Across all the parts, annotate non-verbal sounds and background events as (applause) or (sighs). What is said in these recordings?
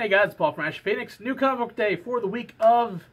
Hey guys, it's Paul from Ash Phoenix. New comic book day for the week of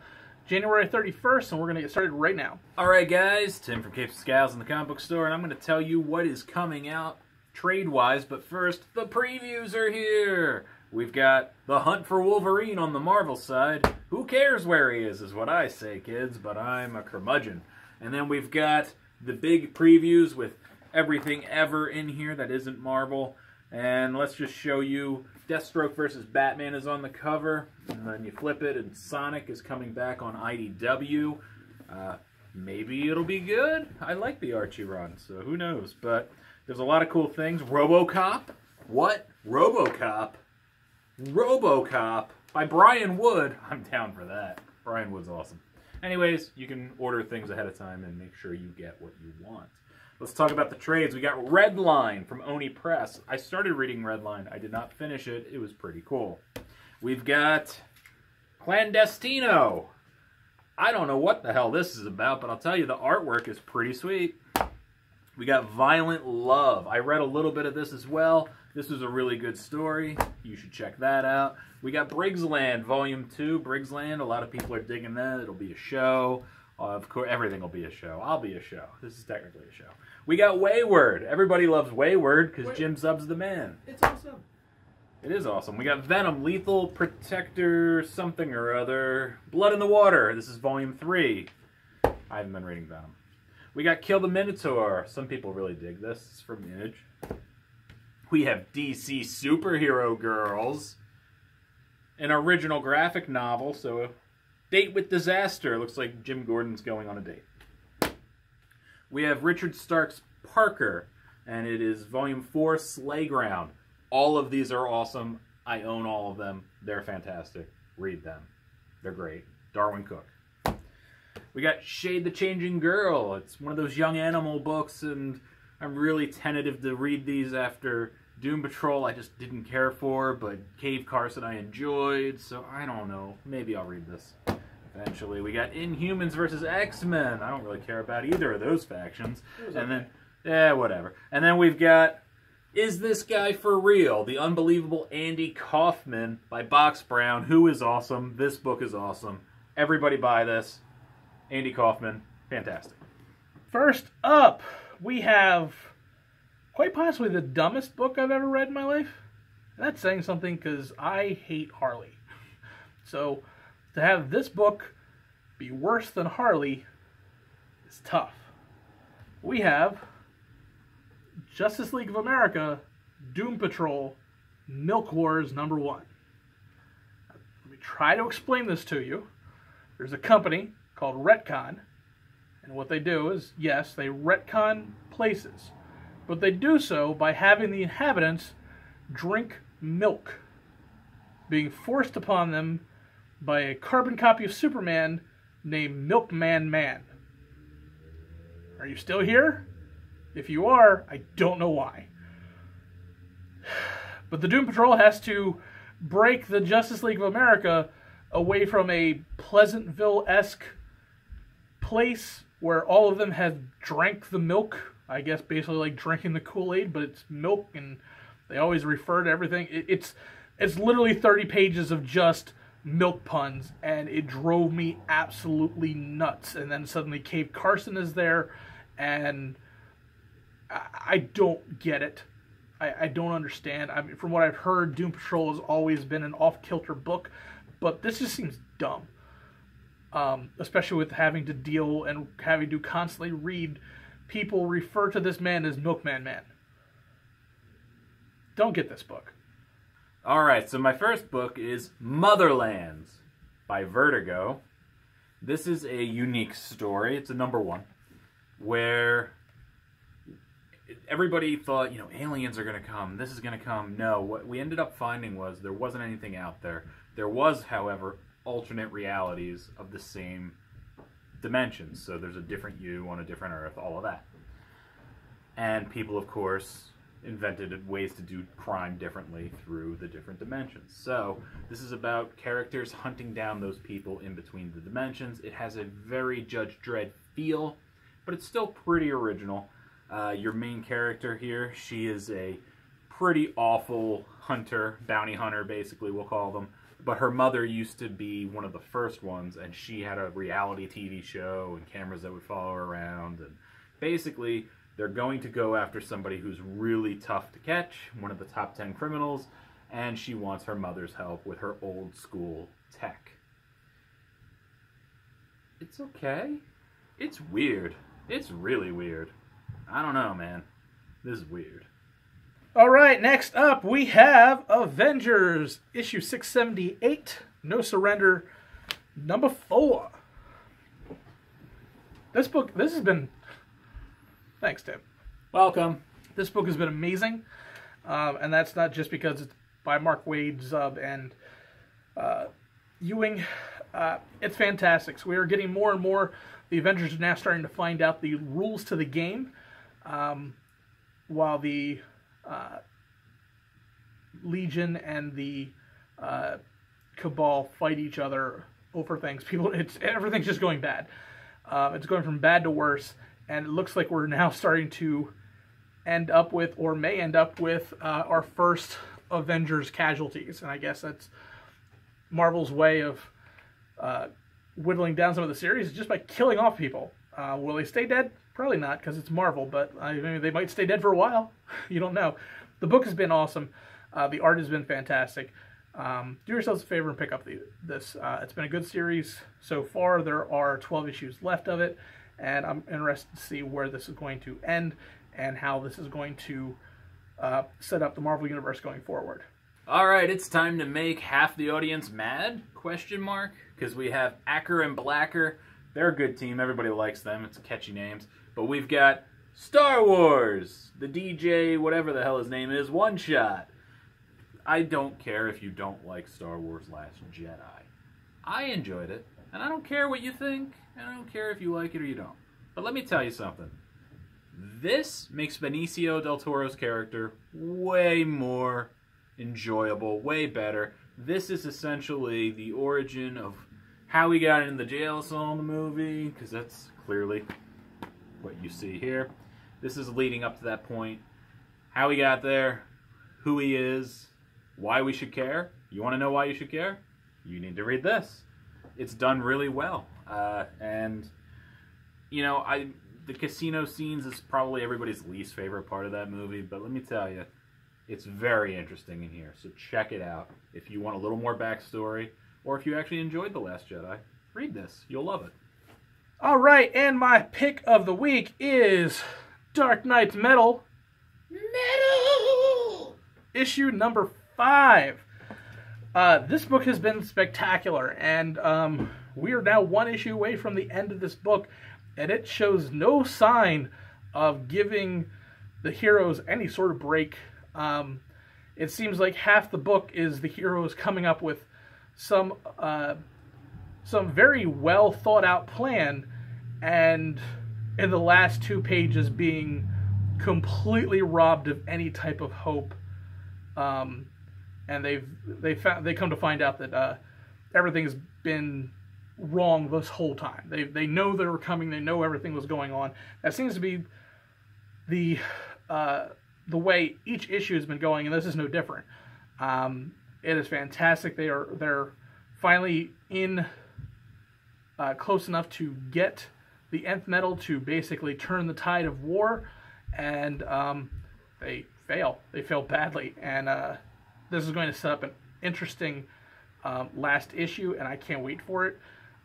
January 31st, and we're going to get started right now. Alright guys, Tim from Capes and Scowls in the comic book store, and I'm going to tell you what is coming out trade-wise, but first, the previews are here! We've got The Hunt for Wolverine on the Marvel side. Who cares where he is, is what I say, kids, but I'm a curmudgeon. And then we've got the big previews with everything ever in here that isn't Marvel. And let's just show you Deathstroke versus Batman is on the cover. And then you flip it, and Sonic is coming back on IDW. Uh, maybe it'll be good. I like the Archie run, so who knows. But there's a lot of cool things. Robocop. What? Robocop? Robocop by Brian Wood. (laughs) I'm down for that. Brian Wood's awesome. Anyways, you can order things ahead of time and make sure you get what you want. Let's talk about the trades. We got Redline from Oni Press. I started reading Redline. I did not finish it. It was pretty cool. We've got Clandestino. I don't know what the hell this is about, but I'll tell you the artwork is pretty sweet. We got Violent Love. I read a little bit of this as well. This is a really good story. You should check that out. We got Briggs Land Volume 2. Briggs Land, a lot of people are digging that. It'll be a show. Of course, everything will be a show. I'll be a show. This is technically a show. We got Wayward. Everybody loves Wayward because Jim Zub's the man. It's awesome. It is awesome. We got Venom, Lethal Protector, something or other. Blood in the Water. This is Volume 3. I haven't been reading Venom. We got Kill the Minotaur. Some people really dig this. It's from Image. We have DC Superhero Girls. An original graphic novel, so Date with Disaster. Looks like Jim Gordon's going on a date. We have Richard Stark's Parker, and it is Volume 4, Slayground. All of these are awesome. I own all of them. They're fantastic. Read them. They're great. Darwyn Cooke. We got Shade the Changing Girl. It's one of those young animal books, and I'm really tentative to read these after Doom Patrol I just didn't care for, but Cave Carson I enjoyed, so I don't know. Maybe I'll read this eventually. We got Inhumans versus X-Men. I don't really care about either of those factions. And okay. then, yeah, whatever. And then we've got Is This Guy For Real? The Unbelievable Andy Kaufman by Box Brown, who is awesome. This book is awesome. Everybody buy this. Andy Kaufman, fantastic. First up, we have quite possibly the dumbest book I've ever read in my life. And that's saying something because I hate Harley. (laughs) So to have this book be worse than Harley is tough. We have Justice League of America, Doom Patrol, Milk Wars number one. Let me try to explain this to you. There's a company called Retcon, and what they do is, yes, they retcon places, but they do so by having the inhabitants drink milk, being forced upon them by a carbon copy of Superman named Milkman Man. Are you still here? If you are, I don't know why. (sighs) But the Doom Patrol has to break the Justice League of America away from a Pleasantville esque place where all of them have drank the milk. I guess basically like drinking the Kool Aid, but it's milk, and they always refer to everything. It, it's it's literally thirty pages of just milk puns, and it drove me absolutely nuts. And then suddenly Cave Carson is there, and I, don't get it. I, I don't understand. I mean, from what I've heard, Doom Patrol has always been an off kilter book, but this just seems dumb. Um, especially with having to deal and having to constantly read people refer to this man as Milkman Man. Don't get this book. All right, so my first book is Motherlands by Vertigo. This is a unique story. It's a number one where everybody thought, you know, aliens are going to come. This is going to come. No, what we ended up finding was there wasn't anything out there. There was, however, alternate realities of the same dimensions. So there's a different you on a different Earth, all of that. And people, of course, invented ways to do crime differently through the different dimensions. So this is about characters hunting down those people in between the dimensions. It has a very Judge Dredd feel, but it's still pretty original. Uh, your main character here, she is a pretty awful hunter, bounty hunter, basically, we'll call them. But her mother used to be one of the first ones, and she had a reality TV show and cameras that would follow her around. And basically, they're going to go after somebody who's really tough to catch, one of the top 10 criminals, and she wants her mother's help with her old school tech. It's okay. It's weird. It's really weird. I don't know, man. This is weird. All right, next up we have Avengers issue 678, No Surrender, number 4. This book this has been Thanks, Tim. Welcome. This book has been amazing. Um, and that's not just because it's by Mark Waid, Zub, and uh, Ewing. Uh, it's fantastic. So we are getting more and more. The Avengers are now starting to find out the rules to the game, um, while the uh, Legion and the uh, Cabal fight each other over things. People, it's everything's just going bad. Um, it's going from bad to worse, and it looks like we're now (laughs) starting to end up with, or may end up with, uh, our first Avengers casualties. And I guess that's Marvel's way of uh, whittling down some of the series just by killing off people. Uh, will they stay dead? Probably not, because it's Marvel. But I mean, they might stay dead for a while. (laughs) you don't know. The book has been awesome. Uh, the art has been fantastic. Um, do yourselves a favor and pick up the, this. Uh, it's been a good series so far. There are 12 issues left of it, and I'm interested to see where this is going to end and how this is going to uh, set up the Marvel universe going forward. All right, it's time to make half the audience mad? Question mark? Because we have Acker and Blacker. They're a good team. Everybody likes them. It's catchy names. But we've got Star Wars, the DJ, whatever the hell his name is, one shot. I don't care if you don't like Star Wars Last Jedi. I enjoyed it, and I don't care what you think, and I don't care if you like it or you don't. But let me tell you something. This makes Benicio del Toro's character way more enjoyable, way better. This is essentially the origin of how he got into the jail cell in the movie, because that's clearly what you see here. This is leading up to that point. How he got there, who he is, why we should care. You want to know why you should care? You need to read this. It's done really well, uh, and you know, I the casino scenes is probably everybody's least favorite part of that movie, but let me tell you, it's very interesting in here. So check it out if you want a little more backstory, or if you actually enjoyed the Last Jedi. Read this; you'll love it. All right, and my pick of the week is Dark Nights Metal. Metal! Issue number five. Uh, this book has been spectacular, and um, we are now one issue away from the end of this book, and it shows no sign of giving the heroes any sort of break. Um, it seems like half the book is the heroes coming up with some uh, some very well thought out plan, and in the last two pages being completely robbed of any type of hope. Um, and they've they found they come to find out that uh, everything's been wrong this whole time. They they know they were coming. They know everything was going on. That seems to be the uh, the way each issue has been going, and this is no different. Um, it is fantastic. They are they're finally in uh, close enough to get the nth metal to basically turn the tide of war, and um, they fail. They fail badly, and uh, this is going to set up an interesting um, last issue, and I can't wait for it.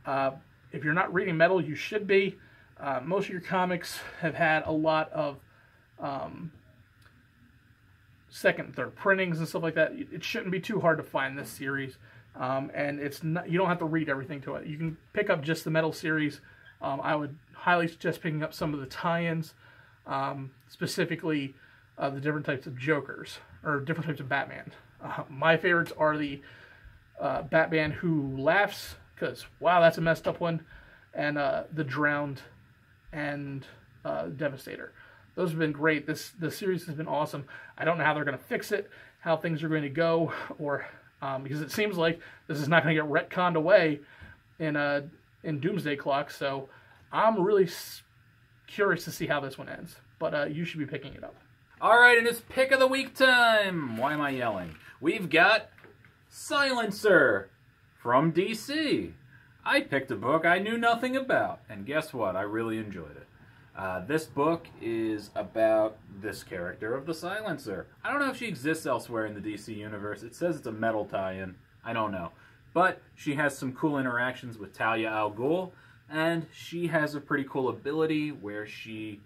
Uh, if you're not reading metal, you should be. Uh, most of your comics have had a lot of um, second and third printings and stuff like that. It shouldn't be too hard to find this series, um, and it's not, you don't have to read everything to it. You can pick up just the metal series. Um, I would highly suggest picking up some of the tie-ins, um, specifically uh, the different types of Jokers or different types of Batman. Uh, my favorites are the uh, Batman who laughs because wow, that's a messed up one, and uh, the Drowned and uh, Devastator. Those have been great. This the series has been awesome. I don't know how they're going to fix it, how things are going to go, or um, because it seems like this is not going to get retconned away in uh, in Doomsday Clock. So I'm really curious to see how this one ends. But uh, you should be picking it up. All right, and it's pick of the week time. Why am I yelling? We've got Silencer from DC. I picked a book I knew nothing about, and guess what? I really enjoyed it. Uh, this book is about this character of the Silencer. I don't know if she exists elsewhere in the DC universe. It says it's a metal tie-in. I don't know. But she has some cool interactions with Talia al Ghul, and she has a pretty cool ability where she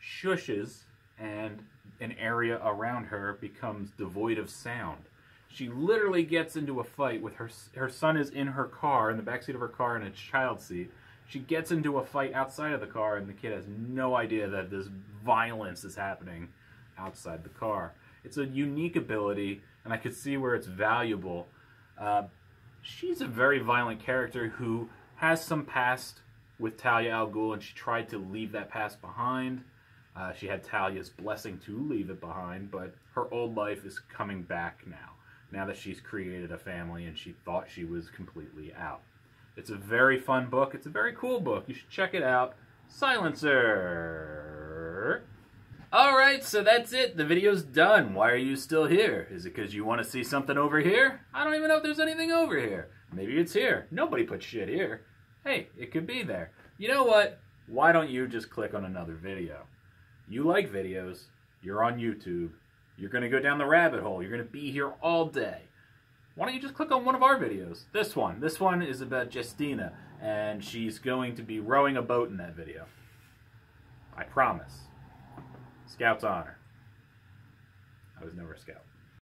shushes and an area around her becomes devoid of sound. She literally gets into a fight with her her son is in her car in the backseat of her car in a child seat. She gets into a fight outside of the car and the kid has no idea that this violence is happening outside the car. It's a unique ability and I could see where it's valuable. Uh, she's a very violent character who has some past with Talia al Ghul and she tried to leave that past behind. Uh, she had Talia's blessing to leave it behind, but her old life is coming back now now that she's created a family and she thought she was completely out. It's a very fun book. It's a very cool book. You should check it out. Silencer. Alright, so that's it. The video's done. Why are you still here? Is it because you want to see something over here? I don't even know if there's anything over here. Maybe it's here. Nobody put shit here. Hey, it could be there. You know what? Why don't you just click on another video? You like videos. You're on YouTube. You're going to go down the rabbit hole. You're going to be here all day. Why don't you just click on one of our videos? This one. This one is about Justina, and she's going to be rowing a boat in that video. I promise. Scout's honor. I was never a scout.